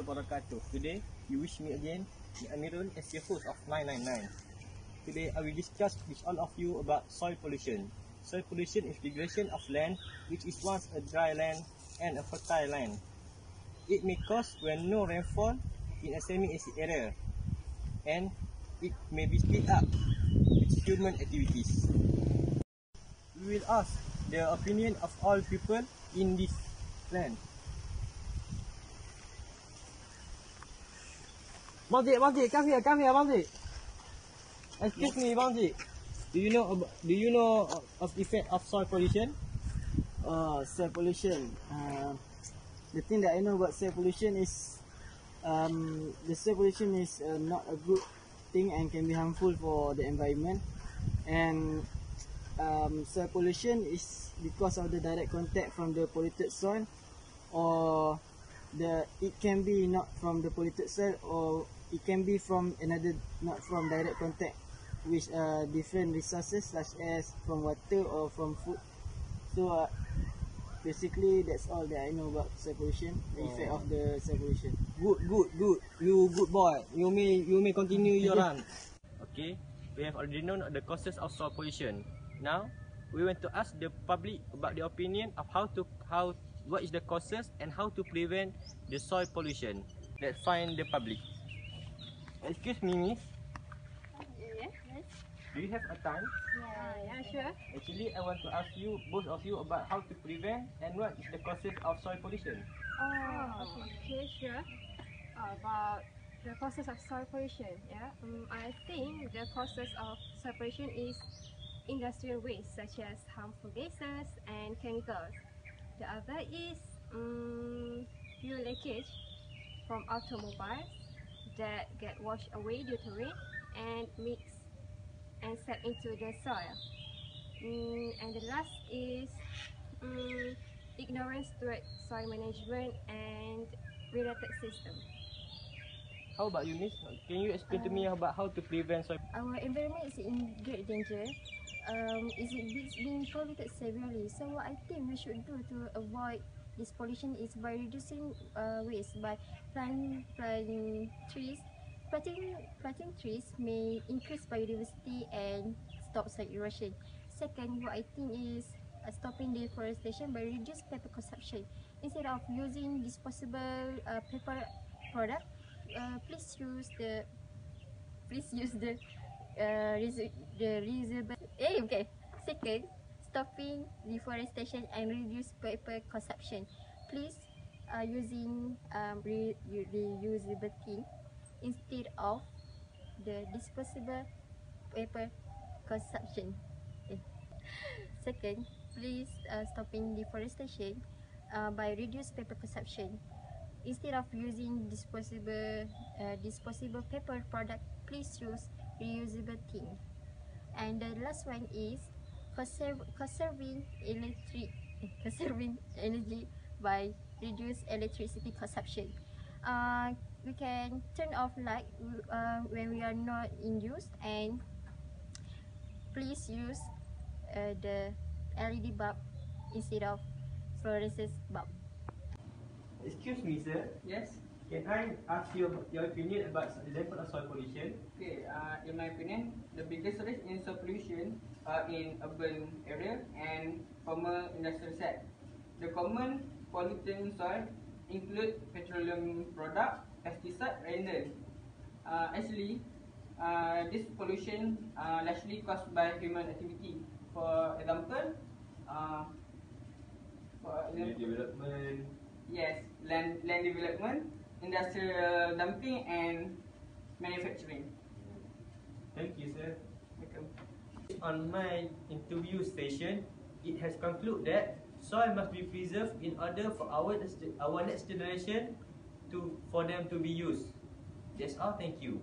wabarakatuh. Today, you wish me again, Amirul as your host of 999. Today, I will discuss with all of you about soil pollution. Soil pollution is degradation of land which is once a dry land and a fertile land. It may cause when no rainfall in a semi-acid area and it may be split up with human activities. We will ask the opinion of all people in this land. Bangji, Bangji, come here, come here, Bangji. Excuse me, Bangji. Do you know about, do you know of, effect of soil pollution? Oh, soil pollution. Uh, the thing that I know about soil pollution is um, the soil pollution is uh, not a good thing and can be harmful for the environment. And um, soil pollution is because of the direct contact from the polluted soil, or the it can be not from the polluted soil, or it can be from another not from direct contact with uh, different resources such as from water or from food. So uh, basically that's all that I know about soil pollution, the effect of the soil pollution. Good, good, good. You good boy. You may you may continue your run. Okay, we have already known the causes of soil pollution. Now, we want to ask the public about the opinion of how to how what is the causes and how to prevent the soil pollution. Let's find the public. Excuse me, miss. Yes, yes. Do you have a time? Yeah, yeah, sure. Actually, I want to ask you, both of you, about how to prevent and what is the causes of soil pollution. Oh, okay, okay, sure. About the causes of soil pollution, yeah. Um, I think the causes of soil pollution is industrial waste such as harmful gases and chemicals. The other is um, fuel leakage from automobiles that get washed away due to rain and mix and set into the soil. Mm, and the last is mm, ignorance toward soil management and related system. How about you, miss? Can you explain to me about how to prevent soil Our environment is in great danger. Um, is it it's being polluted severely? So what I think we should do to avoid this pollution is by reducing uh, waste by planting, planting trees. Planting, planting trees may increase biodiversity and stop soil erosion. Second, what I think is uh, stopping deforestation by reduce paper consumption. Instead of using disposable uh, paper product, uh, please use the please use the uh, the reusable. Eh, okay. Second, stopping deforestation and reduce paper consumption. Please uh, using um, re- reusable tin instead of the disposable paper consumption. Eh. Second, please uh, stopping deforestation uh, by reduce paper consumption. Instead of using disposable uh, disposable paper product, please use reusable tin. And the last one is conserve, conserving electric conserving energy by reduce electricity consumption. Uh, we can turn off light uh, when we are not in use and please use uh, the LED bulb instead of fluorescent bulb. Excuse me, sir. Yes. Can I ask you about your opinion about the level of soil pollution? Okay. Uh, in my opinion, the biggest risk in soil pollution are in urban area and former industrial set. The common pollutant soil include petroleum product, pesticide, and uh, actually, uh, this pollution uh, largely caused by human activity. For example, uh, for Land example, development. yes, land land development, industrial dumping, and manufacturing. Thank you, sir. Welcome. On my interview station, it has concluded that soil must be preserved in order for our our next generation to for them to be used. That's all. Thank you.